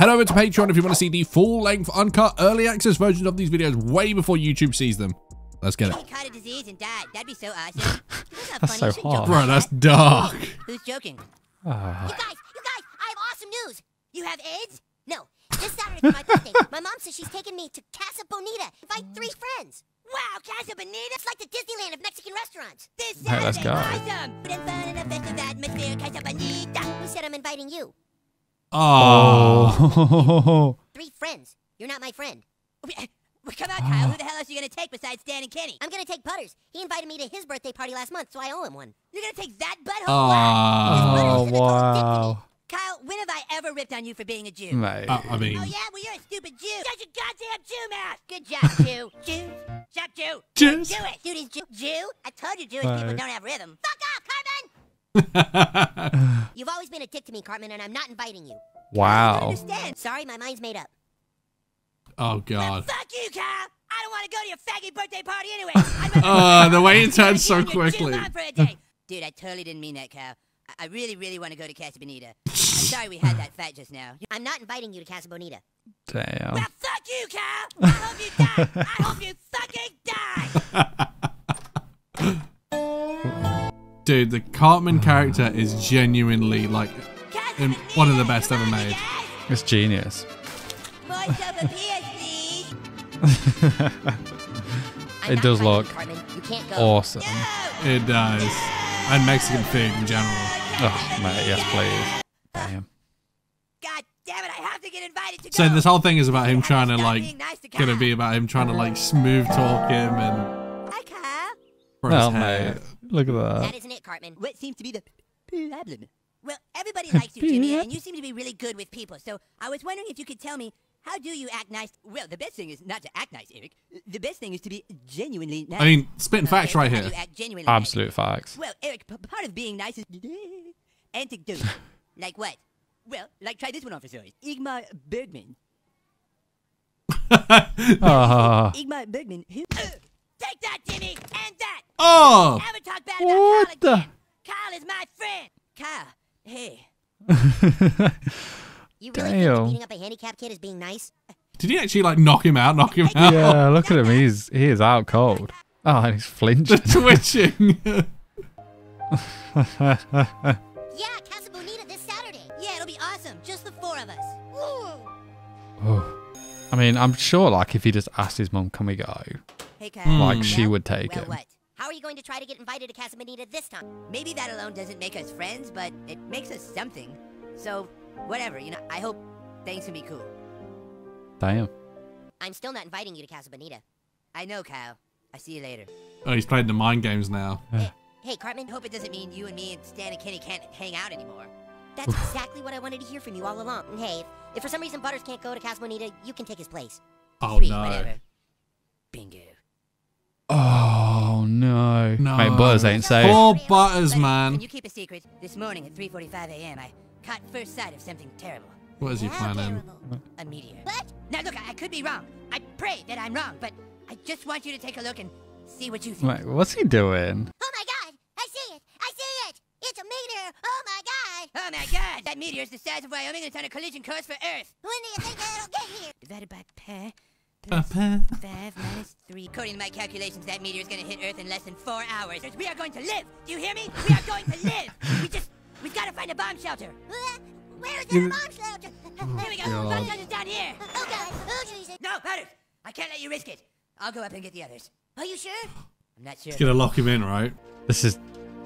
Head over to Patreon if you want to see the full-length, uncut, early access versions of these videos way before YouTube sees them. Let's get it. He caught a disease and died. That'd be so awesome. That's funny. so You shouldn't joke hard. Bro, that's dark. Who's joking? Ah. You guys, you guys, I have awesome news. You have AIDS? No. This Saturday for my birthday, my mom says she's taking me to Casa Bonita. Invite three friends. Wow, Casa Bonita? It's like the Disneyland of Mexican restaurants. This Hey, let's Saturday, go. awesome. Put in fun in a festive atmosphere, Casa Bonita. Who said I'm inviting you? Oh. Three friends. You're not my friend. Come on, Kyle. Who the hell else are you gonna take besides Stan and Kenny? I'm gonna take Butters. He invited me to his birthday party last month, so I owe him one. You're gonna take that butthole? Oh, Butters is gonna call it dignity. wow. Kyle, when have I ever ripped on you for being a Jew? Mate. Uh, I mean, Oh yeah, well you're a stupid Jew. Shut your goddamn Jew mouth. Good job, Jew. Jew. Shut Jew. Just. Do it. Dude, Jew. Jew. I told you Jewish people don't have rhythm. Fuck off, Cartman. You've always been a dick to me, Cartman, and I'm not inviting you. Wow. I understand. Sorry, my mind's made up. oh, Well, God. fuck you, Kyle. I don't want to go to your faggy birthday party anyway. Uh, the way it turns so and your Jew quickly. mom for a day. Dude, I totally didn't mean that, Kyle. I, I really, really want to go to Casa Bonita. I'm sorry we had that fight just now. I'm not inviting you to Casa Bonita. Damn. Well, fuck you, Kyle. I hope you die. I hope you fucking die. Dude, the Cartman mm. character is genuinely, like, in- one of the best ever made. It's genius. Voice over PS, please. I'm It does look you, Cartman. You can't go. awesome. It does. And Mexican food in general. Oh, mate, yes, please. Damn. God damn it, I have to get invited to So this whole thing is about him trying to, like, being nice to gonna be about him trying to, like, smooth talk him and Hi, Kyle. for his Oh, mate. Look at That that. isn't it, Cartman. What seems to be the problem? Well, everybody likes you, Jimmy, and you seem to be really good with people. So I was wondering if you could tell me how do you act nice? Well, the best thing is not to act nice, Eric. The best thing is to be genuinely nice. I mean, spitting facts right how here. do you act genuinely nice? Absolute facts. Well, Eric, p- part of being nice is anecdote. like what? Well, like try this one on for size. Ingmar Bergman. Ah. Ingmar Bergman. Who? Take that, Jimmy, and that. Oh! Never talk bad about What Kyle the? again. Kyle is my friend. Kyle, hey. You really think Damn. beating up a handicapped kid is being nice? Did he actually, like, knock him out? Knock him out? yeah, look at him. He's he is out cold. Oh, and he's flinched. Twitching. Yeah, Casa Bonita this Saturday. Yeah, it'll be awesome. Just the four of us. Ooh. Oh. I mean, I'm sure, like, if he just asked his mom, "Can we go?" Hey, Kyle. Like, mm. she would take well, him. What? How are you going to try to get invited to Casa Bonita this time? Maybe that alone doesn't make us friends, but it makes us something. So, whatever. You know, I hope things can be cool. Damn. I'm still not inviting you to Casa Bonita. I know, Kyle. I see you later. oh, he's playing the mind games now. Hey, hey, Cartman. Hope it doesn't mean you and me and Stan and Kenny can't hang out anymore. That's exactly what I wanted to hear from you all along. And hey, if, if for some reason Butters can't go to Casa Bonita, you can take his place. Oh, Sweet, no. whatever. Oh no. No. Mate, Buzz ain't safe. Poor Butters, man. Can you keep a secret? This morning at 3:45 a.m., I caught first sight of something terrible. What is he planning? A meteor. What? Now look, I, I could be wrong. I pray that I'm wrong, but I just want you to take a look and see what you think. Mate, what's he doing? Oh my God! I see it! I see it! It's a meteor! Oh my God! Oh my God! That meteor is the size of Wyoming and it's on a collision course for Earth. When do you think it'll get here? Divided by pi. Plus Papa. Five minus three. According to my calculations, that meteor is going to hit Earth in less than four hours. We are going to live. Do you hear me? We are going to live. We just, we've got to find a bomb shelter. Where's the bomb shelter? Here we go. Oh, God. Bomb shelter's down here. Oh God. Oh Jesus. No, Butters. I can't let you risk it. I'll go up and get the others. Are you sure? I'm not sure. He's gonna lock him in, right? This is.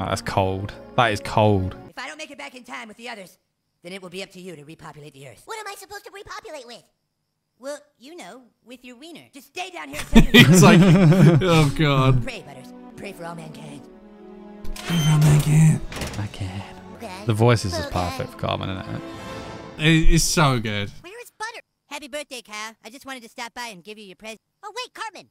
Oh, that's cold. That is cold. If I don't make it back in time with the others, then it will be up to you to repopulate the Earth. What am I supposed to repopulate with? Well, you know, with your wiener. Just stay down here and tell your He's like, oh god. Pray, Butters. Pray for all mankind. I can. Okay. The voice is just perfect for Cartman, isn't it? It- It's so good. Where is Butter? Happy birthday, Kyle. I just wanted to stop by and give you your present. Oh, wait, Cartman.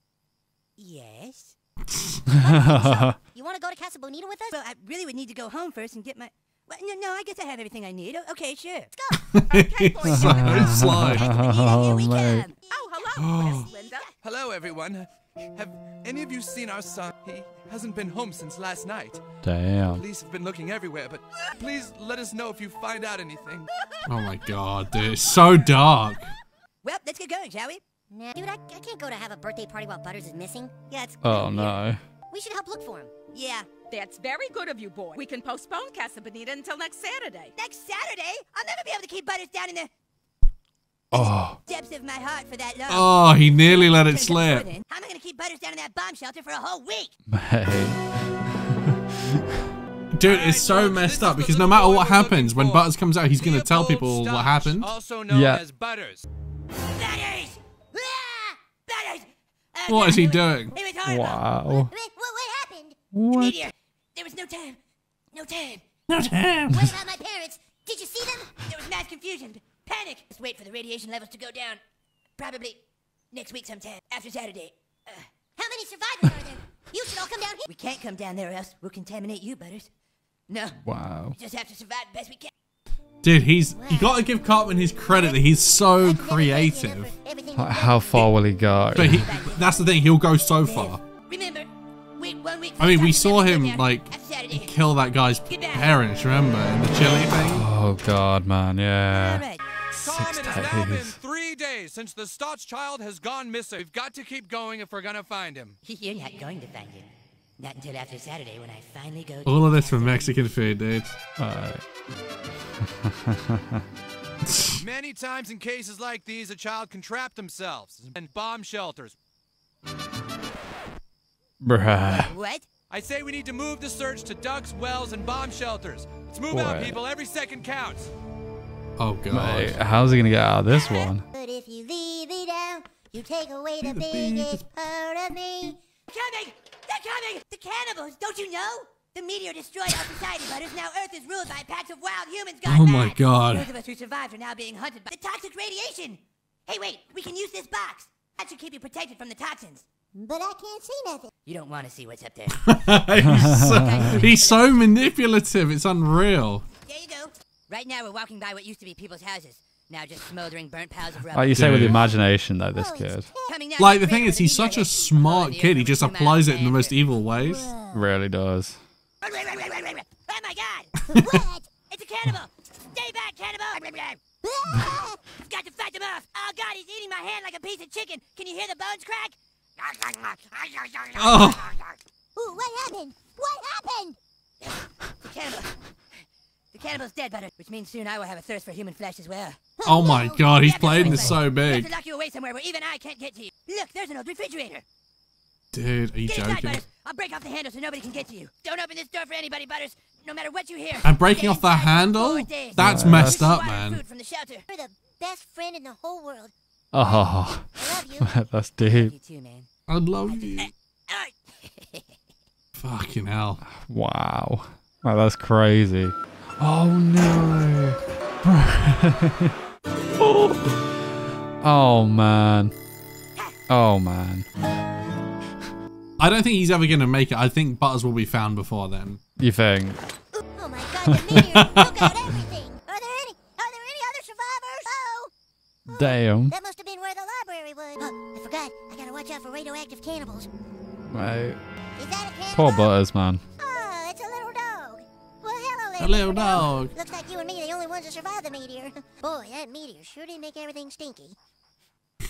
Yes? You want to go to Casa Bonita with us? Well, I really would need to go home first and get my... Well, no, no, I guess I have everything I need. Okay, sure. Let's go. okay, boys. so sly. Casa Bonita, here we Oh, mate. come. Oh, hello, Miss Linda. Hello, everyone. Have any of you seen our son? He hasn't been home since last night. Damn. Police have been looking everywhere, but please let us know if you find out anything. Oh my god, dude. It's so dark. Well, let's get going, shall we? Nah, dude, I, I can't go to have a birthday party while Butters is missing. Yeah, it's Oh no. We should help look for him. Yeah. That's very good of you, boy. We can postpone Casa Bonita until next Saturday. Next Saturday, I'll never be able to keep Butters down in the Oh. depths of my heart for that long. Oh, he nearly let it Turns out more slip. How am I gonna keep Butters down in that bomb shelter for a whole week? Mate. Dude, Alright, it's so messed up because no matter what happens, when. Butters comes out, he's going to tell people what happened. Also known Yeah. as Butters. Butters! Ah! Butters! Oh, What God, is he it was- doing? It was. Wow. Wait, what, what happened? The meteor. There was no time. No time. No time. What about my parents? Did you see them? There was mass confusion. Panic. Just wait for the radiation levels to go down. Probably next week sometime. After Saturday. Uh, How many survivors are there? You should all come down here. we can't come down there or else we'll contaminate you, Butters. No. Wow. We just have to survive the best we can. Dude, he's. You got to give Cartman his credit that he's so I've never thanked you enough creative. Like, how far will he go? But he, that's the thing, he'll go so far. I mean, we saw him, like, kill that guy's parents, remember? In the chili thing? Oh god, man. Yeah. right. Tom, it has now been three days since the Stotch child has gone missing. We've got to keep going if we're gonna find him. You're not going to find him. Not until after Saturday when I finally go. All of this for Mexican food, dude. Alright. Many times in cases like these, a child can trap themselves in bomb shelters. Bruh. What? I say we need to move the search to ducks, wells, and bomb shelters. Let's move out, people. Every second counts. Oh, God. Mate, how's he gonna get out of this one? But if you leave me down, you take away the, the biggest biggest- part of me. Coming! They're coming! The cannibals! Don't you know? The meteor destroyed our society, Butters. Now Earth is ruled by packs of wild humans gone Oh my mad. God. Those of us who survived are now being hunted by the toxic radiation. Hey, wait! We can use this box. That should keep you protected from the toxins. But I can't see nothing. You don't want to see what's up there. he's, so, he's so manipulative, it's unreal. there you go. Right now, we're walking by what used to be people's houses. Now just smoldering burnt piles of rubble. Like you say with Dude. imagination though, this Oh, kid. it's Coming now Like, the thing is, he's such a smart kid, he just will come out applies it in the most evil ways. Really does. Oh my god! what? It's a cannibal! Stay back, cannibal! I've got to fight them off! Oh god, he's eating my hand like a piece of chicken! Can you hear the bones crack? Oh. Ooh, what happened? What happened? The cannibal. The cannibal's dead, Butter, which means soon I will have a thirst for human flesh as well. Oh my god, he's We have to playing this them. so We have big. to lock you away somewhere where even I can't get to you. Look, there's an old refrigerator. Dude, are you Get inside, joking? Butters. I'll break off the handle so nobody can get to you. Don't open this door for anybody, Butters. No matter what you hear. And breaking Get off the handle? That's Right. messed up, man. Food from the shelter. You're the best friend in the whole world. Oh, I love you. that's You deep. too, man. I love you. Fucking hell. Wow. Wow, that's crazy. Oh no. oh man. Oh man. I don't think he's ever going to make it. I think Butters will be found before then. You think? Oh my god, the meteor took out everything. Are there any are there any other survivors? Oh, Damn. that must have been where the library was. Oh, I forgot. I gotta watch out for radioactive cannibals. Mate. Is that a cannibal? Poor Butters, man. Oh, it's a little dog. Well, hello there. A little Mr. dog. Looks like you and me are the only ones that survived the meteor. Boy, that meteor sure did make everything stinky.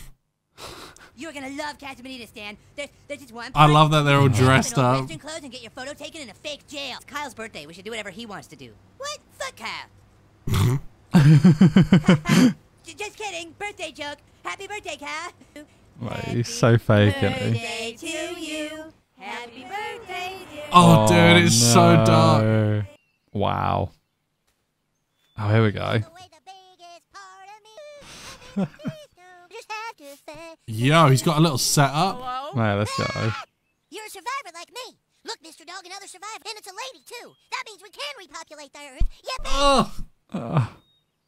You're gonna love Casa Bonita, Stan. There's, there's just one. I love that they're all dressed up. Western clothes and get your photo taken in a fake jail. It's Kyle's birthday. We should do whatever he wants to do. What? Fuck Kyle. Just kidding. Birthday joke. Happy birthday, Kyle. Mate, he's so fake, isn't he? Birthday to you. Happy birthday, dear. Oh, dude, it's so dark. Wow. Oh, here we go. Take away the biggest part of me. Just have to say. Yo, he's got a little setup. Hello? Right, let's go. You're a survivor like me. Look, Mr. Dog, another survivor. And it's a lady, too. That means we can repopulate the Earth. Yep, Oh, Uh,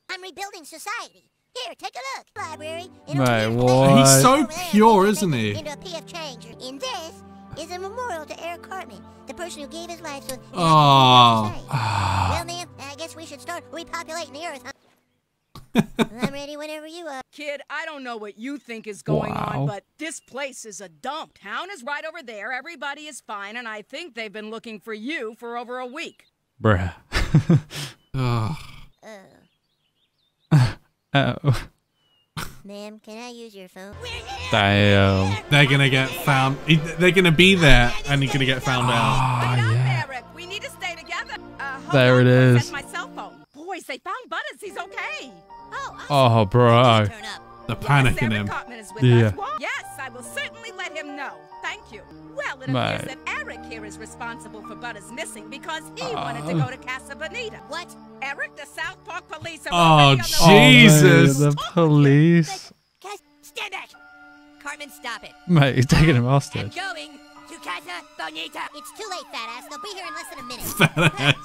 I'm rebuilding society. Here, take a look. Library. in Mate, what? He's so pure, isn't he? Into a PF changer. And this is a memorial to Eric Cartman, the person who gave his life ah. so. Oh. well, ma'am, I guess we should start repopulating the Earth, huh? I'm ready whenever you are. Kid, I don't know what you think is going Wow. on, but this place is a dump. Town is right over there. Everybody is fine, and I think they've been looking for you for over a week. Bruh. Ugh. Oh. Ma'am, can I use your phone? Damn. Uh, they're gonna get found. They're gonna be there, and he's gonna get found out. Wait up, ah, yeah. We need to stay together. Uh, There it is. boys, is. That's my cell phone. Boys, they found Butters. He's okay. Oh, Oh, bro. The panic They're Yes, panicking Eric him. Cartman is with Yeah. us. Yes, I will certainly let him know. Thank you. Well, it appears that Eric here is responsible for Butters missing because he uh-huh. wanted to go to Casa Bonita. What? Eric, the South Park police are Oh, already on the gee. Oh, mate, Jesus. the police. Cas- stand back. Cartman, stop it. Mate, he's taking him I'm hostage. going to Casa Bonita. It's too late, fat ass. They'll be here in less than a minute. Badass.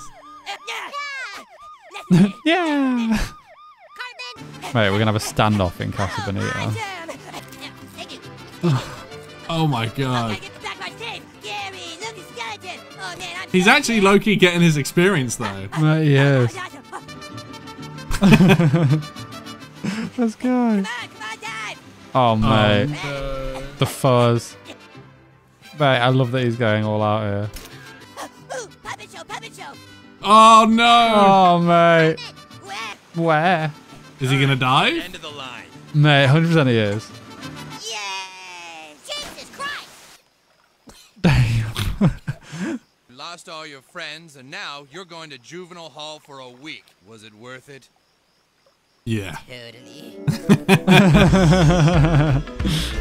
Uh, yeah. Yeah. Cartman. Mate, we're gonna have a standoff in Casa Bonita. Thank. Oh my god. He's actually Loki getting his experience though. Mate, yes. Oh, Let's go. Come on, come on, dive. Oh, mate. no. The fuzz. Mate, I love that he's going all out here. Ooh, puppet show, puppet show. Oh no! Oh, mate. Where? Where? Is he gonna die? End of the line. Mate, 100% he is. Lost all your friends, and now you're going to juvenile hall for a week. Was it worth it? Yeah. Totally.